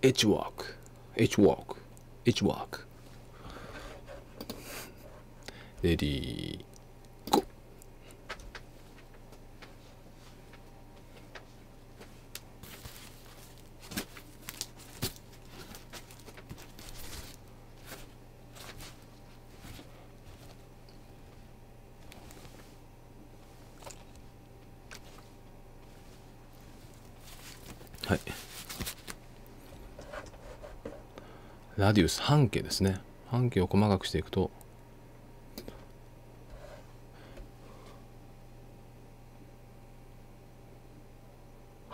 エッジワークエッジワークエッジワークレディーゴーはいラディウス半径ですね。半径を細かくしていくと。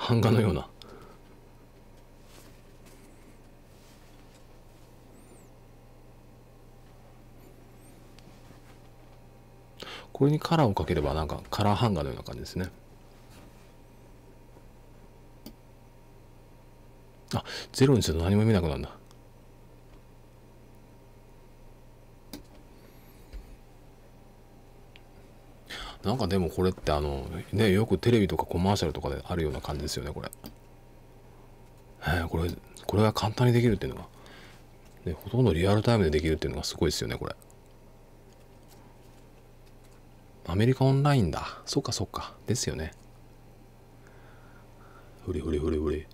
版画のような。これにカラーをかければなんかカラー版画のような感じですね。あゼロにすると何も見なくなるんだ。なんかでもこれってあのねよくテレビとかコマーシャルとかであるような感じですよねこれ。えー、これこれが簡単にできるっていうのが、ね、ほとんどリアルタイムでできるっていうのがすごいですよねこれ。アメリカオンラインだ。そっかそっか。ですよね。ふりふりふりふり。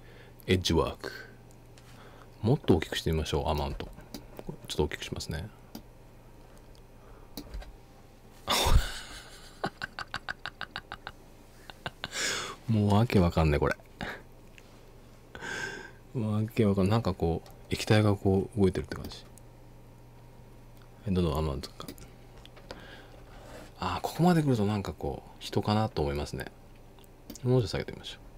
エッジワーク。もっと大きくしてみましょうアマウント。ちょっと大きくしますね。もうわけわかんないこれ。わけわかんないなんかこう液体がこう動いてるって感じ。どんどん甘んとか。ああここまで来るとなんかこう人かなと思いますね。もうちょっと下げてみましょう。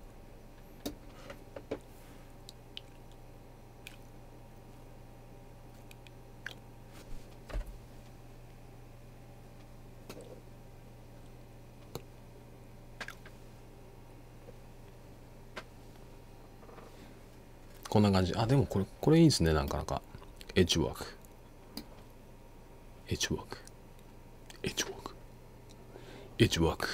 こんな感じ。あでもこれこれいいですね。なかなか。エッジワークエッジワークエッジワークエッジワーク